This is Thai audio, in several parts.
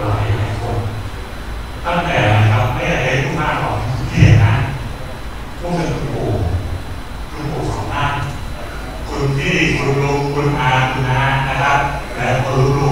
ร้ายคนตั้งแต่ครับไม่อยากให้ลูกมากหรอกเห็นนะพวกหนึ่งคุณปู่คุณปู่ของท่านคุณพี่คุณลุงคุณอาคุณอานะครับ และคุณลุง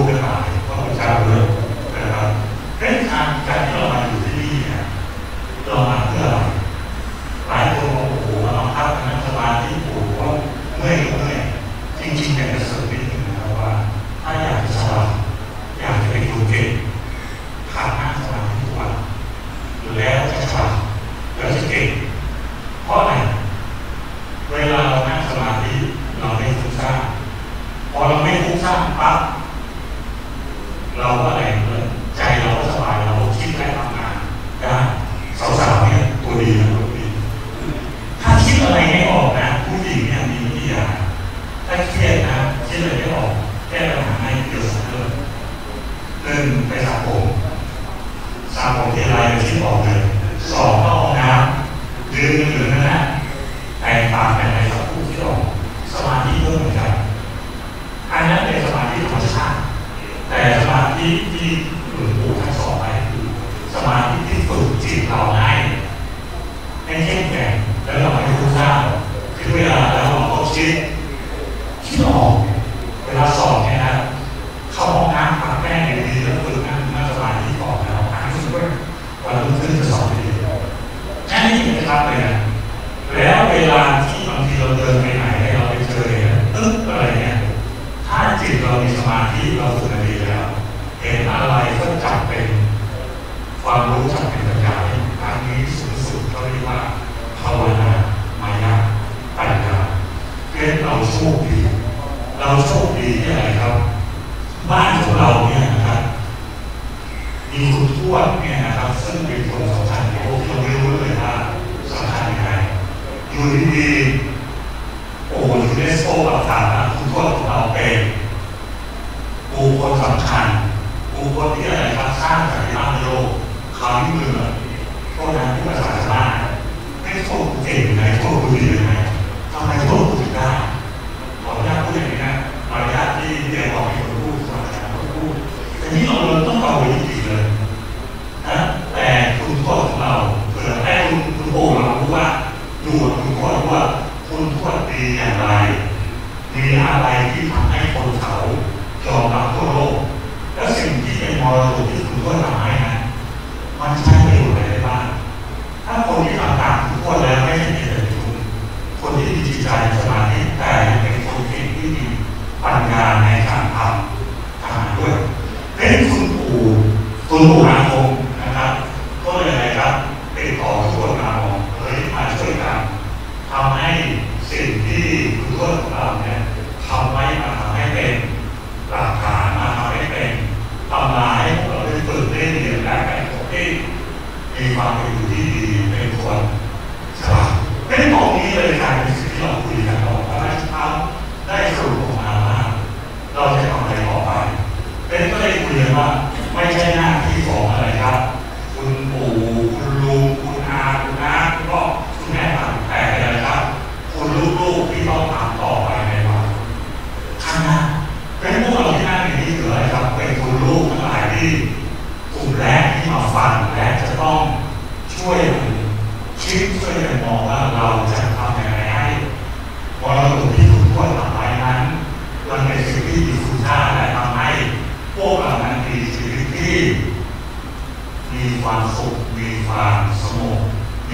คลสำคัญองค์คลที่อะไรครับสร้างสันติภาพในโลกครั้งเมืองต้นน้ำที่มาสานสร้างให้โชคเก่งไหนโชคดีไหนทำไมโชคถึงได้ขออนุญาตพูดอย่างนี้นะมารยาทที่เรียนบอกมีคนพูดสอนการพูดแต่นี่เราเราต้องเอาไปดีริเลยนะแต่คุณพ่อของเราเกิดแม่คุณคุณโอ้เรารู้ว่าดูคุณพ่อว่าคุณพ่อดีอย่างไรมีอะไรที่ทำให้คน จอมรับทั่วโลกแล้วสิ่งที่เป็นมรดกที่คุณก็ทำให้นะมันใช้ประโยชน์อะไรบ้างถ้าคนที่ทำตามคุณก็แล้วไม่ใช่เป็นคุนคนที่มีจิตใจสมาธิแต่เป็นคนเก่งที่มีปัญญาในการทำทำด้วยเป็นคุณปู่คุณปู่น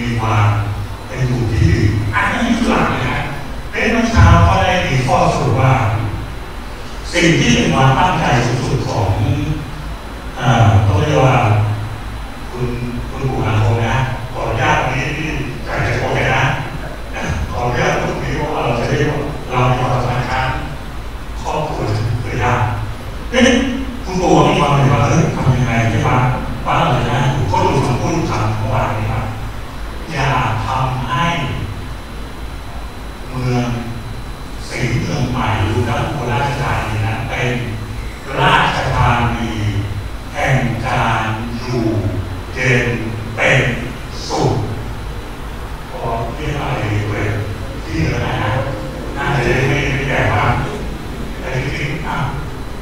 มีวางเป็นอยู่ที่อื่นอันนี้คือหลักเลยนะเป็นวิชาวก็ได้มีข้อสรุปว่า สิ่งที่เป็นความตั้งใจสูงสุดของอ่าต้องเรียกว่า คุณคุณปู่อาคงนะขออนุญาตรงนี้ที่ใจจะโกนนะขออนุญาตพูดนี้เพราะว่าเราจะได้เราในความสำคัญครอบครัวหรือยา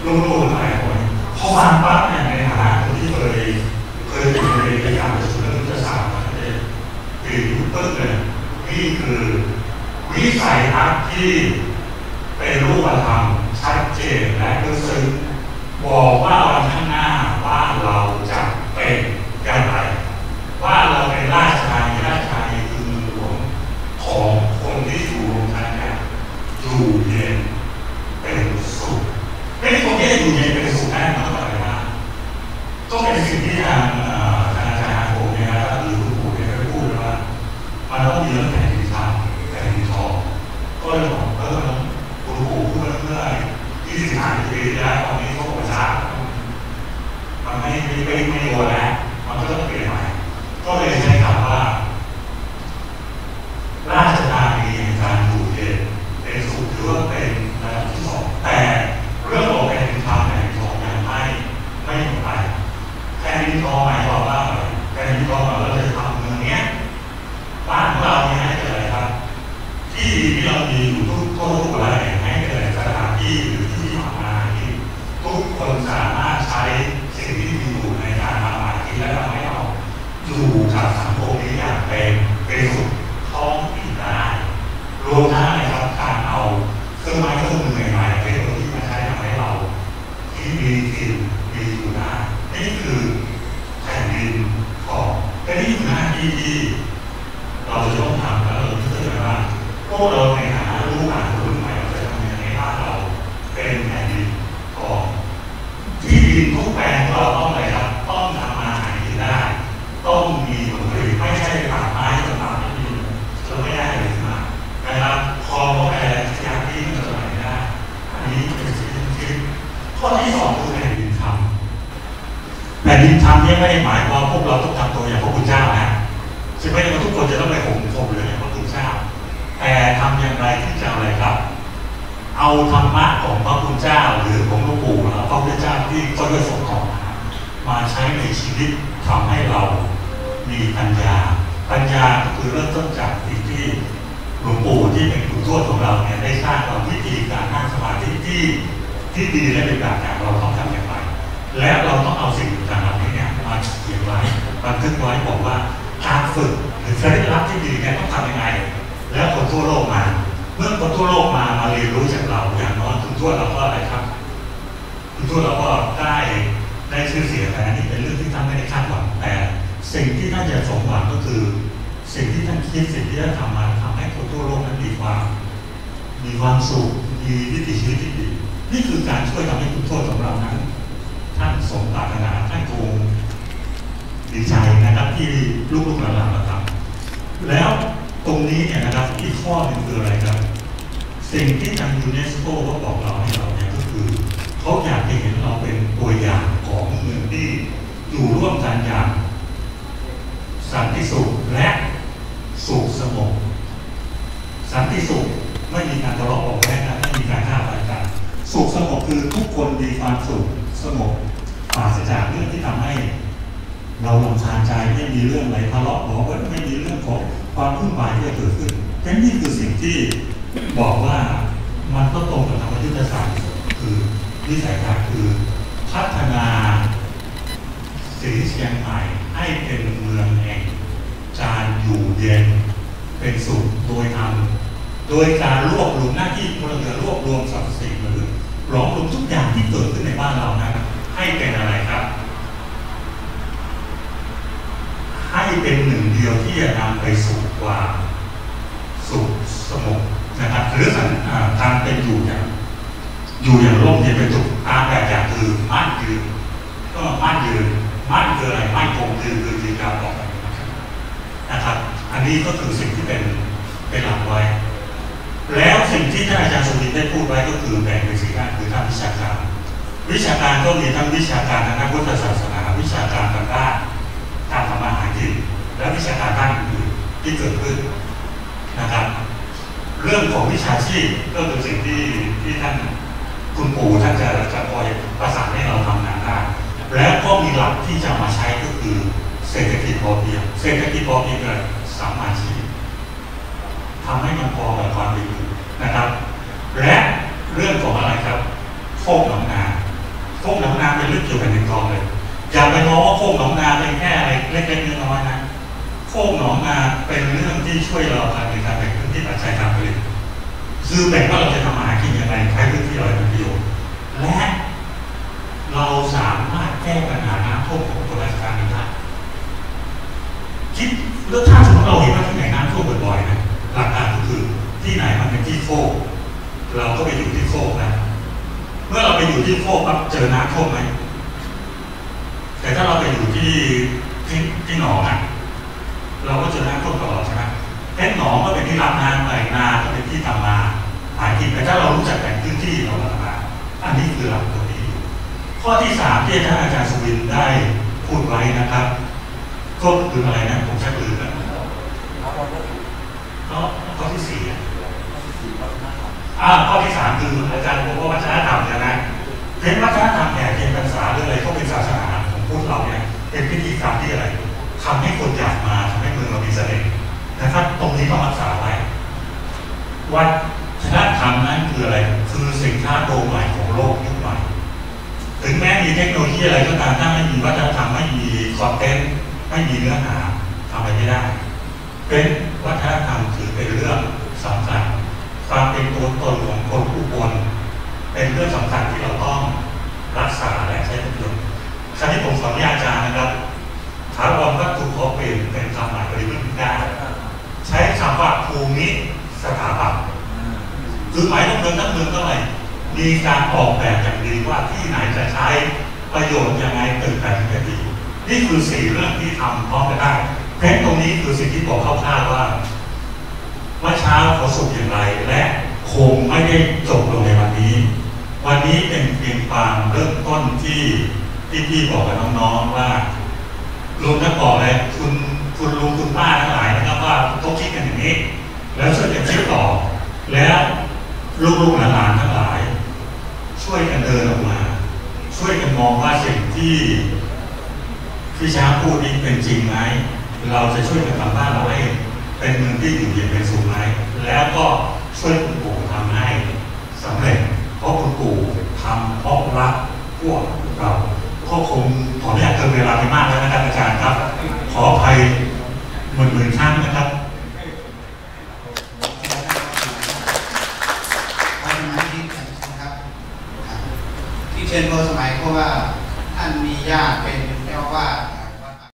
ลูกๆหลายคนพอฟังปั๊บเนี่ยในฐานะคนที่เคยเคยเป็นในพยายามจะสื่อเรื่องศาสตร์มาเนี่ตื่นรู้ตึ้งเลยนี่คือวิสัยทัศน์ที่เป็นรูปธรรมชัดเจนและลึกซึ้งบอกว่าวันข้ง พว เอาธรรมะของพระคุณเจ้าหรือของหลวงปู่แล้วพระพุทธเจ้าที่เขาได้ส่งต่อมาใช้ในชีวิตทำให้เรามีปัญญา ปัญญาก็คือเริ่มต้นจากสิ่งที่หลวงปู่ที่เป็นผู้ทวดของเราเนี่ยได้สร้างเราวิธีการนั่งสมาธิที่ที่ดีและเป็นแบบอย่างเราต้องทำอย่างไร และเราต้องเอาสิ่งต่างๆนี้เนี่ยมาเขียนไว้บันทึกไว้บอกว่าการฝึกหรือเคล็ดลับที่ดีเนี่ยต้องทำยังไง แล้วคนทั่วโลกมา เมื่อคนทั่วโลกมามาเรียนรู้จากเราอย่างน้อยคุณทั่วเราก็อะไรครับคุณทั่วเราก็ได้ได้ชื่อเสียงแต่อันนี้เป็นเรื่องที่ท่านไม่ได้คาดหวังแต่ สิ่งที่ท่านจะสมหวังก็คือ สิ่งที่ท่านคิดสิ่งที่ท่านทำมาทำให้คนทั่วโลกนั้นมีความมีความสุขมีวิถีชีวิตที่ดีนี่คือการช่วยทำให้คุณทั่วของเรานั้นท่านสมปรารถนาท่านคงดีใจนะครับที่ลูกๆหลานๆมาทำแล้วตรงนี้เนี่ยนะครับอีกข้อหนึ่งคืออะไรครับ สิ่งที่ทางยูเนสโกเขาบอกเราให้เราเนี่ยก็คือเขาอยากจะเห็นเราเป็นตัวอย่างของเมืองที่อยู่ร่วมกันอย่างสันติสุขและสุขสงบสันติสุขไม่มีการทะเลาะเบาะแว้งไม่มีการฆ่าฟันกันสุขสงบคือทุกคนมีความสุขสงบปราศจากเรื่องที่ทำให้ เราลำคาญใจไม่มีเรื่องอะไรทะเลาะเบาะแว้งไม่มีเรื่องของความวุ่นวายที่เกิดขึ้นแต่นี่คือสิ่งที่ บอกว่ามันก็ตรงกับทางยุทธศาสตร์คือวิสัยทัศน์คือพัฒนาสีเชียงใหม่ให้เป็นเมืองแห่งการอยู่เย็นเป็นสุขโดยทำโดยการรวบรวมหน้าที่พลเรือนรวบรวมสรรพสิ่งหรือหลอมรวมทุกอย่างที่เกิดขึ้นในบ้านเรานะให้เป็นอะไรครับ ให้เป็นหนึ่งเดียวที่จะนำไปสู่ความสุขสงบ นะครับหรือสันอ่าการเป็นอยู่อย่างอยู่อย่างร่มเย็นเป็นสุขตามแบบอย่างคือมั่นยืนก็มั่นยืนมั่นคืออะไรมั่นคงยืนคือยืนยาวต่อไปนะครับ อันนี้ก็คือสิ่งที่เป็นเป็นหลักไว้ แล้วสิ่งที่ท่านอาจารย์สุรินได้พูดไว้ก็คือแบ่งเป็นสี่ด้านคือด้านวิชาการ วิชาการก็มีทั้งวิชาการทางด้านพุทธศาสนา วิชาการทางด้านการทำมาหากินและวิชาการด้านอื่นที่เกิดขึ้นนะครับ เรื่องของวิชาชีพก็คือสิ่งที่ที่ท่านคุณปู่ท่านจะจะคอยประสานให้เราทำงานได้และก็มีหลักที่จะมาใช้ก็คือเศรษฐกิจพอเพียงเศรษฐกิจพอเพียงคือสามอาชีพทำให้มันพอกับความเป็นอยู่นะครับ และเรื่องของอะไรครับโคกหนองนาโคกหนองนาเป็นเรื่องเกี่ยวกับหนึ่งกองเลยอย่าไปมองว่าโคกหนองนาเป็นแค่อะไรเล็กๆน้อยๆนะโคกหนองนาเป็นเรื่องที่ช่วยเราในการแบ่งพื้น ที่ปัจจัยการผลิตคือแบ่งว่าเราจะทำมาหากินอย่างไรใช้พื้นที่อะไรเป็นประโยชน์และเราสามารถแก้ปัญหาน้ำท่วมของตัวชาชการได้คิดแล้วถ้าสมมติเราเห็นว่าที่ไหนน้ำท่วมบ่อยๆนะหลักการก็คือที่ไหนมันเป็นที่โคกเราก็ไปอยู่ที่โคกนะเมื่อเราไปอยู่ที่โคกปั๊บเจอน้ำท่วมไหมแต่ถ้าเราไปอยู่ที่ที่ที่หนองอะเราก็เจอน้ำท่วมตลอด ที่รับน้ำไหลนาเป็นที่ทำนาหากินแต่ถ้าเรารู้จักแบ่งพื้นที่เราทำมาอันนี้คือหลักตัวนี้ ข้อที่สามที่ท่านอาจารย์สุวินได้พูดไว้นะครับก็คืออะไรนะผมชักลืมแล้วก็ข้อที่สี่อะอ่าข้อที่สามคืออาจารย์บอกว่าวัฒนธรรมใช่ไหมเพราะวัฒนธรรมแห่เทียนพรรษาหรืออะไรก็เป็นศาสนาของพุทธเราเนี่ยเป็นพิธีกรรมที่อะไรทำให้คนอยากมาทำให้เมืองเรามีเสน่ห์ นะครับ ตรงนี้ต้องรักษาไว้วัฒนธรรมนั้นคืออะไร คือสินค้าตัวใหม่ของโลกยุคใหม่ถึงแม้มีเทคโนโลยีอะไรก็ตามถ้าไม่มีวัฒนธรรมไม่มีคอนเทนต์ไม่มีเนื้อหาทำอะไรไม่ได้ เป็นวัฒนธรรมถือเป็นเรื่องสำคัญความเป็นตัวตนของคนผู้คนเป็นเรื่องสำคัญที่เราต้องรักษาและใช้ประโยชน์คราวนี้ผมขออนุญาตอาจารย์นะครับถามว่าวัตถุขอเปลี่ยนเป็นคำใหม่บริบูรณ์ได้ ใช้คำว่าภูมิสถาบัน คือหมายถึงเมืองทั้งเมืองก็เลยมีการออกแบบอย่างดีว่าที่ไหนจะใช้ประโยชน์ยังไงตึกไหนถึงจะดีนี่คือสี่เรื่องที่ทำพร้อมกันได้เพราะตรงนี้คือสิ่งที่บอกคร่าวๆว่าว่าเช้าเขาสุขอย่างไร และคงไม่ได้จบลงในวันนี้ วันนี้เป็นเพียงความเริ่มต้นที่ที่พี่บอกกับน้องๆว่าลุงจะบอกเลยคุณคุณลุงคุณป้าทั้งหลายนะครับว่าต้องคิดกันอย่างนี้ แล้วช่วยกันคิดต่อแล้ว ลูกๆหลานๆทั้งหลาย ช่วยกันเดินออกมา ช่วยกันมองว่าสิ่งที่ที่ช้างพูดนี้เป็นจริงไหมเราจะช่วยกันทำบ้านเราให้เป็นเมืองที่อยู่เย็นเป็นสุขไหมแล้วก็ช่วยคุณปู่ทำให้สำเร็จ เพราะคุณปู่ทำเพราะรักพวกเราก็คงขออนุญาตเกินเวลาไปมากแล้วนะครับอาจารย์ครับ ขออภัยหมื่นหมื่นๆครั้งนะครับ เป็นโพสมัยเพราะว่าท่านมีญาติเป็นเจ้าอาวา